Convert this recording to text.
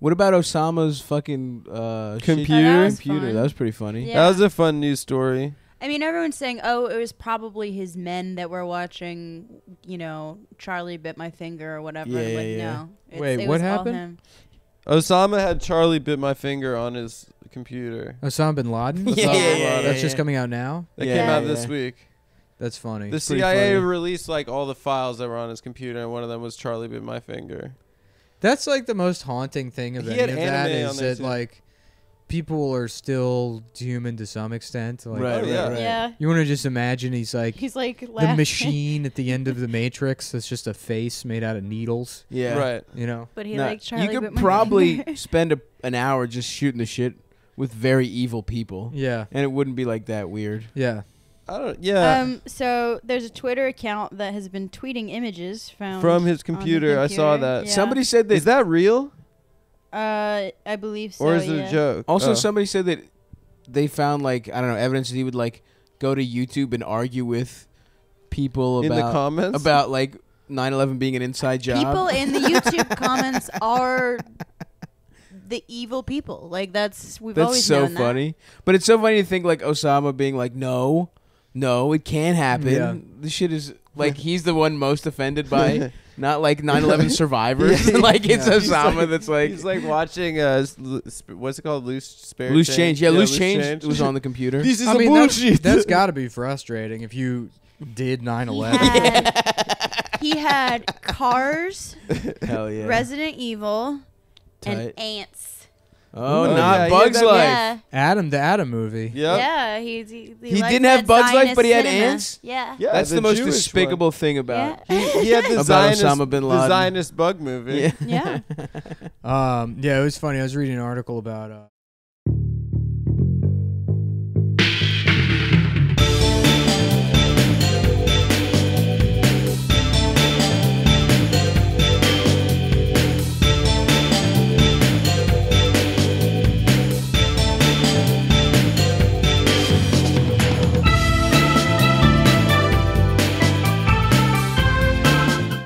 What about Osama's fucking uh, Computer? Oh, that was computer? fun. That was pretty funny. Yeah. That was a fun news story. I mean, everyone's saying, "Oh, it was probably his men that were watching." You know, Charlie bit my finger or whatever. Yeah, like, yeah, yeah. no. It's, Wait, it what was all happened? him. Osama had Charlie bit my finger on his computer. Osama bin Laden. Yeah, yeah, yeah, yeah, That's yeah. just coming out now. That Yeah, came out yeah. this week. That's funny. The It's pretty CIA funny. released like all the files that were on his computer, and one of them was Charlie bit my finger. That's like the most haunting thing of He any had of that anime on is there, that too. like people are still human to some extent. Like, Right, Oh, right, yeah. right. Yeah, You want to just imagine he's like he's like the laughing. machine at the end of the Matrix. That's just a face made out of needles. Yeah. Right. You know. But he Nah, like Charlie. you bit could probably spend a, an hour just shooting the shit with very evil people, Yeah. and it wouldn't be like that weird. Yeah. I don't. Yeah. Um, so there's a Twitter account that has been tweeting images found From his on the computer, I saw that. Yeah. Somebody said that. is that real, uh, I believe so. or is it yeah. a joke? also, Oh. somebody said that they found like I don't know evidence that he would like go to YouTube and argue with people in the comments about like 9/11 being an inside job. People in the YouTube comments are the evil people. Like that's we've That's always so known that. funny. But it's so funny to think like Osama being like, no, no, it can't happen. Yeah. This shit is like he's the one most offended by, not like 9/11 survivors. Yeah. like it's Yeah. He's Osama like- that's like He's like watching uh, sp- what's it called, loose spare loose change. Yeah, loose change, was on the computer. This is I a mean, that- bullshit. that's got to be frustrating if you did 9/11. had, he had Cars, Hell yeah. Resident Evil, Tight. and Antz. Oh, Oh, not yeah, Bugs had that- Life. Yeah. Adam, the Adam movie. Yep. Yeah, he's, he, he, He didn't have that Bugs Life, but he had cinema. Antz? Yeah. Yeah, That's the, most Jewish one. despicable thing about. Yeah. He, he had the About Zionist, Osama bin Laden. the Zionist bug movie. Yeah. yeah. Um, yeah, it was funny. I was reading an article about uh,